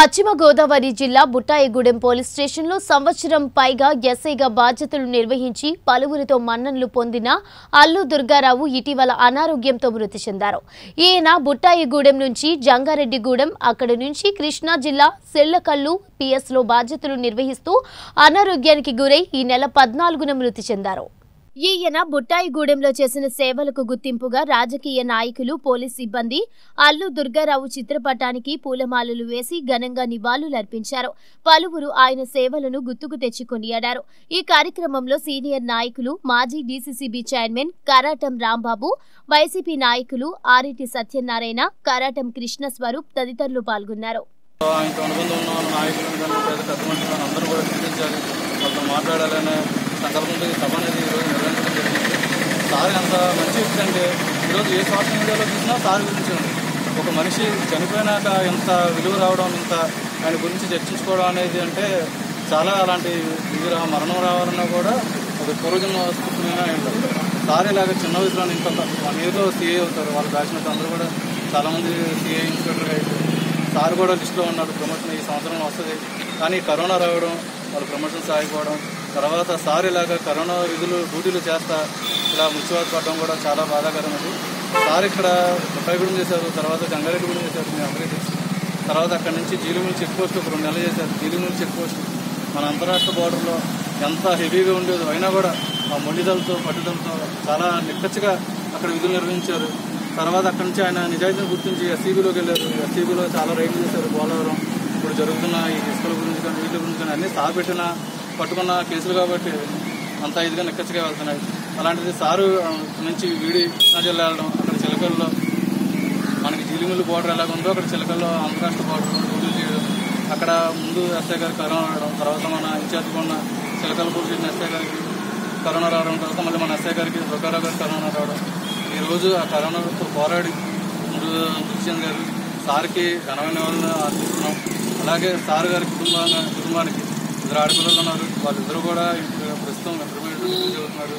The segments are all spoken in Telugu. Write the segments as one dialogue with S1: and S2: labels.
S1: పశ్చిమ గోదావరి జిల్లా బుట్టాయిగూడెం పోలీస్ స్టేషన్లో సంవత్సరం పైగా ఎస్ఐగా బాధ్యతలు నిర్వహించి పలువురితో మన్ననలు పొందిన అల్లు దుర్గారావు ఇటీవల అనారోగ్యంతో మృతి చెందారు. ఈయన బుట్టాయిగూడెం నుంచి జంగారెడ్డిగూడెం అక్కడి నుంచి కృష్ణా జిల్లా సెల్లకల్లు పిఎస్లో బాధ్యతలు నిర్వహిస్తూ అనారోగ్యానికి గురై ఈ నెల పద్నాలుగున మృతి చెందారు. ఈయన బుట్టాయిగూడెంలో చేసిన సేవలకు గుర్తింపుగా రాజకీయ నాయకులు పోలీస్ సిబ్బంది అల్లు దుర్గారావు చిత్రపటానికి పూలమాలలు వేసి ఘనంగా నివాళులర్పించారు. పలువురు ఆయన సేవలను గుర్తుకు తెచ్చి కొనియాడారు ఈ కార్యక్రమంలో సీనియర్ నాయకులు మాజీ DCCB chairman Karatam Rambabu YCP నాయకులు ఆరిటి సత్యనారాయణ కరాటం కృష్ణ స్వరూప్ తదితరులు పాల్గొన్నారు.
S2: మాట్లాడాలనే సంకల్పంతో సభ అనేది సార్ అంత మంచి వ్యక్తి అంటే ఈరోజు ఏ సోషల్ మీడియాలో చూసినా సార్ గురించి ఉంది ఒక మనిషి చనిపోయినాక ఎంత విలువ రావడం ఇంత ఆయన గురించి చర్చించుకోవడం అనేది అంటే చాలా అలాంటి ఇది రా- మరణం రావాలన్నా కూడా ఒక పూర్వజన్మ స్ఫూర్తిమైన ఉంటుంది సార్ ఇలాగ చిన్న వయసులో ఇంత వన్ ఇయర్లో సీఏ అవుతారు. వాళ్ళ బ్యాచ్మెంట్ అందరూ కూడా చాలామంది సీఏ ఇన్స్పెక్టర్గా అయిపోయారు సార్ కూడా లిస్టులో ఉన్నాడు. ప్రమోషన్ ఈ సంవత్సరం వస్తుంది. కానీ కరోనా రావడం వాళ్ళ ప్రమోషన్స్ ఆగిపోవడం తర్వాత సార్ ఇలాగ కరోనా విధులు డ్యూటీలు చేస్తా ఇలా మృత్యువాత పడడం కూడా చాలా బాధాకరమైనది. సార్ ఇక్కడ ముప్పైగూడెం చేశారు తర్వాత గంగారెడ్డిగూడెం చేశారు మీ అందరికీ తెలుసు. తర్వాత అక్కడ నుంచి జీలిమిల్ చెక్ పోస్ట్ ఒక రెండు నెలలు చేశారు జీలిమిల్ చెక్ పోస్ట్. మన అంతరాష్ట్ర బార్డర్లో ఎంత హెవీగా ఉండేదో అయినా కూడా ఆ మొండిదలతో పట్టుదలతో చాలా నిక్కచ్చిగా అక్కడ విధులు నిర్వహించారు. తర్వాత అక్కడి నుంచి ఆయన నిజాయితీని గుర్తించి ఎస్సీబీలోకి వెళ్ళారు. ఎస్సీబీలో చాలా రైడ్లు చేశారు పోలవరం. ఇప్పుడు జరుగుతున్న ఈ ఇసుకల గురించి కానీ వీటి గురించి కానీ అన్ని సాగపెట్టిన పట్టుకున్న కేసులు కాబట్టి అంత ఇదిగా నిక్కచ్చిగా వెళ్తున్నాయి. అలాంటిది సారు నుంచి వీడి కృష్ణా వెళ్ళడం అక్కడ చిలకల్లో మనకి జీలిమిల్లి బోర్డర్ ఎలాగ ఉందో అక్కడ చిలకల్లో అంతరాష్ట్ర బోర్డర్ పూజలు చేయడం. అక్కడ ముందు ఎస్ఐ గారికి కరోనా రావడం తర్వాత మన ఇన్ఛార్జ్గా ఉన్న చిలకల పోలీసు ఎస్ఐ గారికి కరోనా రావడం తర్వాత మళ్ళీ మన ఎస్ఐ గారికి దుర్గారావు గారికి కరోనా రావడం. ఈ రోజు ఆ కరోనాతో పోరాడి ముందు దుష్యంత్ గారు సార్కి ఘనమైన వాళ్ళని ఆశిస్తున్నాం. అలాగే సార్ గారి కుటుంబాన్ని కుటుంబానికి ఇద్దరు ఆడపిల్లలు ఉన్నారు. వాళ్ళిద్దరూ కూడా ఇప్పుడు ప్రస్తుతం ఇంటర్మీడియట్ చదువుతున్నారు.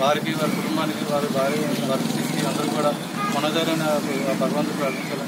S2: వారికి వారి కుటుంబానికి వారి భార్య వారి అందరూ కూడా మనోధైర్యాన్ని భగవంతుడు ప్రార్థించాలి